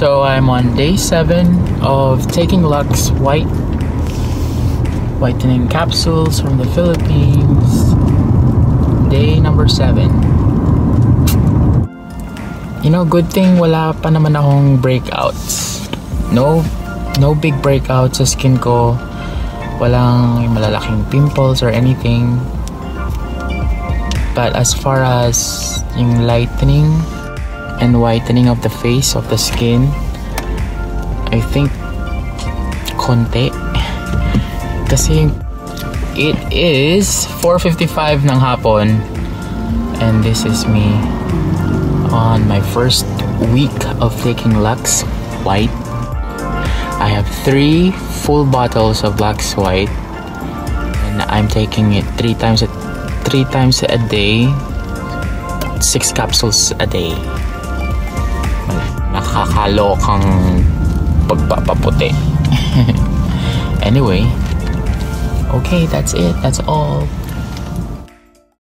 So I'm on day 7 of taking Lux White Whitening Capsules from the Philippines. Day number 7. You know, good thing wala pa naman akong breakouts. No no big breakouts sa skin ko. Walang malalaking pimples or anything. But as far as yung lightening and whitening of the face, of the skin, I think konti. Kasi it is 4.55 ng hapon. And this is me on my first week of taking Lux White. I have three full bottles of Lux White. And I'm taking it three times a, three times a day. Six capsules a day nakakalokang pagpapaputi. Anyway okay that's it. That's all